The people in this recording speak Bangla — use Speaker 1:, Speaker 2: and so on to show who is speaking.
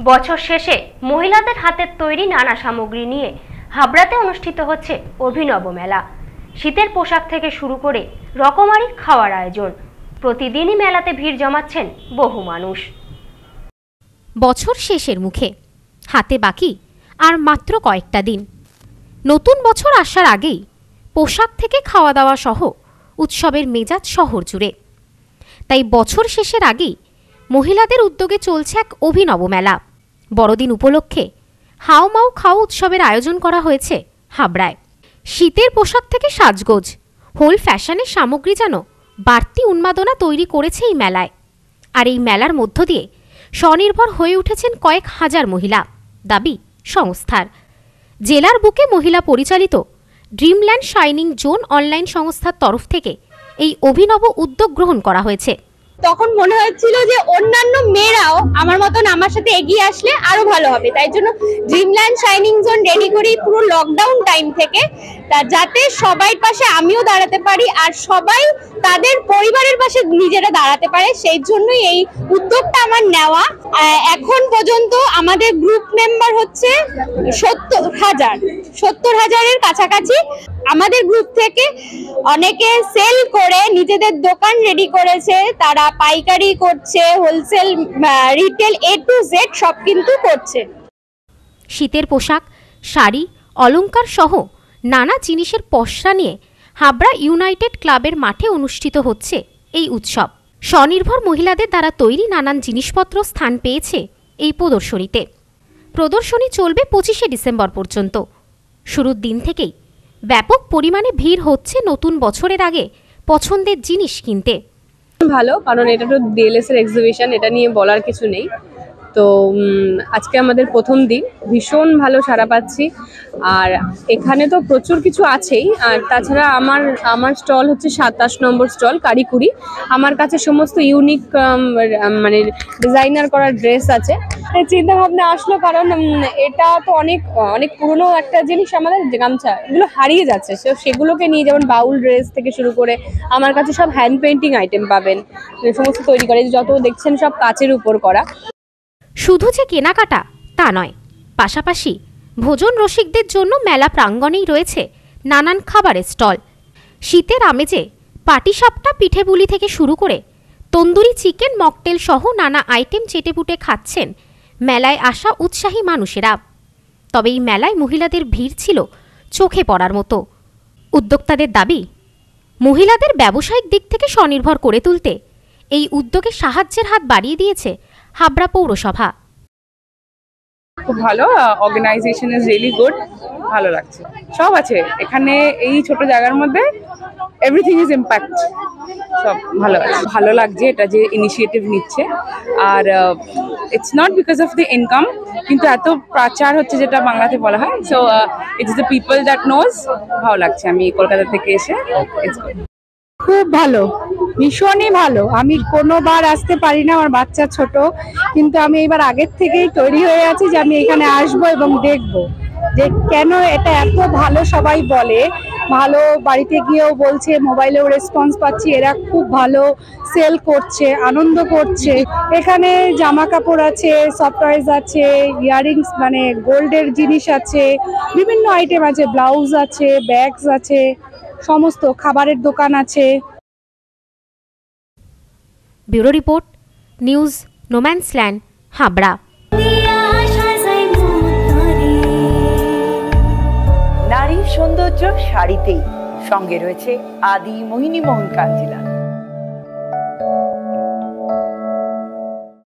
Speaker 1: বছর শেষে মহিলাদের হাতের তৈরি নানা সামগ্রী নিয়ে হাবড়াতে অনুষ্ঠিত হচ্ছে অভিনব মেলা। শীতের পোশাক থেকে শুরু করে রকমারি খাওয়ার আয়োজন। প্রতিদিনই মেলাতে ভিড় জমাচ্ছেন বহু মানুষ।
Speaker 2: বছর শেষের মুখে, হাতে বাকি আর মাত্র কয়েকটা দিন। নতুন বছর আসার আগেই পোশাক থেকে খাওয়া দাওয়া সহ উৎসবের মেজাজ শহর জুড়ে। তাই বছর শেষের আগেই মহিলাদের উদ্যোগে চলছে এক অভিনব মেলা। বড়দিন উপলক্ষে হাও মাও খাও উৎসবের আয়োজন করা হয়েছে হাবড়ায়। শীতের পোশাক থেকে সাজগোজ, হোল ফ্যাশনের সামগ্রী যেন বাড়তি উন্মাদনা তৈরি করেছে এই মেলায়। আর এই মেলার মধ্য দিয়ে স্বনির্ভর হয়ে উঠেছেন কয়েক হাজার মহিলা, দাবি সংস্থার। জেলার বুকে মহিলা পরিচালিত ড্রিমল্যান্ড শাইনিং জোন অনলাইন সংস্থার তরফ থেকে এই অভিনব উদ্যোগ গ্রহণ করা হয়েছে।
Speaker 3: তখন মনে হচ্ছিল যে অন্যান্য মেয়েরাও আমার মতন আমার সাথে এগিয়ে আসলে আরও ভালো হবে। তাই জন্য ড্রিমল্যান্ড শাইনিং জোন রেডি করি পুরো লকডাউন টাইম থেকে তা যাতে সবাই পাশে আমিও দাঁড়াতে পারি আর সবাই তাদের পরিবারের পাশে নিজেরা দাঁড়াতে পারে, সেই জন্যই এই উদ্যোগটা আমার নেওয়া। এখন পর্যন্ত আমাদের গ্রুপ মেম্বার হচ্ছে সত্তর হাজার। সত্তর হাজারের কাছাকাছি আমাদের গ্রুপ থেকে অনেকে সেল করে নিজেদের দোকান রেডি করেছে, তারা পাইকারি করছে wholesale retail A to Z সব কিন্তু করছে।
Speaker 2: শীতের পোশাক, শাড়ি, অলংকার সহ নানা জিনিসের পসরা নিয়ে হাবড়া ইউনাইটেড ক্লাবের মাঠে অনুষ্ঠিত হচ্ছে এই উৎসব। স্বনির্ভর মহিলাদের দ্বারা তৈরি নানান জিনিসপত্র স্থান পেয়েছে এই প্রদর্শনীতে। প্রদর্শনী চলবে পঁচিশে ডিসেম্বর পর্যন্ত। শুরুর দিন থেকেই। ব্যাপক পরিমাণে ভিড় হচ্ছে নতুন বছরের আগে পছন্দের জিনিস কিনতে।
Speaker 4: ভালো, কারণ এটা তো ডিএলএস এর এক্সিবিশন এটা নিয়ে বলার কিছু নেই। তো আজকে আমাদের প্রথম দিন, ভীষণ ভালো সাড়া পাচ্ছি। আর এখানে তো প্রচুর কিছু আছেই। আর তাছাড়া আমার আমার স্টল হচ্ছে সাতাশ নম্বর স্টল, কারিকুরি। আমার কাছে সমস্ত ইউনিক মানে ডিজাইনার করা ড্রেস আছে। চিন্তা ভাবনা আসলো কারণ এটা তো অনেক অনেক পুরনো একটা জিনিস আমাদের গামছা। এগুলো হারিয়ে যাচ্ছে। তো সেগুলোকে নিয়ে যেমন বাউল ড্রেস থেকে শুরু করে আমার কাছে সব হ্যান্ড পেন্টিং আইটেম পাবেন। সমস্ত তৈরি করে, যত দেখছেন সব কাচের উপর করা।
Speaker 2: শুধু যে কেনাকাটা, তা নয়, পাশাপাশি ভোজন রসিকদের জন্য মেলা প্রাঙ্গণেই রয়েছে নানান খাবারের স্টল। শীতের আমেজে পাটিসাপটা পিঠেপুলি থেকে শুরু করে তন্দুরি চিকেন মকটেল সহ নানা আইটেম চেটেপুটে খাচ্ছেন মেলায় আসা উৎসাহী মানুষেরা। তবে এই মেলায় মহিলাদের ভিড় ছিল চোখে পড়ার মতো। উদ্যোক্তাদের দাবি, মহিলাদের ব্যবসায়িক দিক থেকে স্বনির্ভর করে তুলতে এই উদ্যোগে সাহায্যের হাত বাড়িয়ে দিয়েছে হাবড়া পৌরসভা।
Speaker 5: খুব ভালো অর্গানাইজেশন ইজ রিয়েলি গুড ভালো লাগছে। সব আছে, এখানে এই ছোট জায়গার মধ্যে এভরিথিং ইজ ইম্প্যাক্ট সব ভালো ভালো লাগছে এটা যে ইনিশিয়েটিভ নিচ্ছে। আর it's not because of the income কিন্তু এত প্রচার হচ্ছে যেটা বাংলাতে বলা হয়। So it's the people that knows ভালো লাগছে। আমি কলকাতা থেকে এসে ইটস
Speaker 6: খুব ভালো, ভীষণই ভালো। আমি কোনোবার আসতে পারি না, আমার বাচ্চা ছোট, কিন্তু আমি এবার আগের থেকেই তৈরি হয়ে আছি যে আমি এখানে আসব এবং দেখব যে কেন এটা এত ভালো সবাই বলে। ভালো বাড়িতে গিয়েও বলছে, মোবাইলেও রেসপন্স পাচ্ছি, এরা খুব ভালো সেল করছে, আনন্দ করছে। এখানে জামা কাপড় আছে সফটওয়্যার আছে ইয়ারিংস মানে গোল্ডের জিনিস আছে, বিভিন্ন আইটেম আছে ব্লাউজ আছে ব্যাগস আছে। সমস্ত খাবারের দোকান আছে।
Speaker 2: Bureau report news no man's land Habra.
Speaker 7: নারীর সৌন্দর্য শাড়িতেই সঙ্গে রয়েছে আদি মোহিনী মোহন কাঞ্জিলা